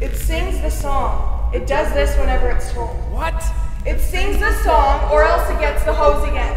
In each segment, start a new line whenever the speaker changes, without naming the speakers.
It sings the song. It does this whenever it's told.
What?
It sings the song, or else it gets the hose again.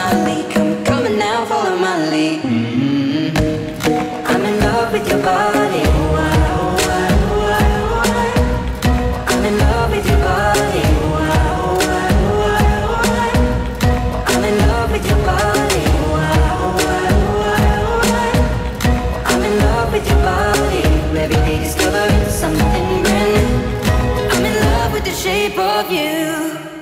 Come, now, follow my lead. Mm-hmm. I'm in love with your body. I'm in love with your body. I'm in love with your body. I'm in love with your body. Every day discovering something brand new. I'm in love with the shape of you.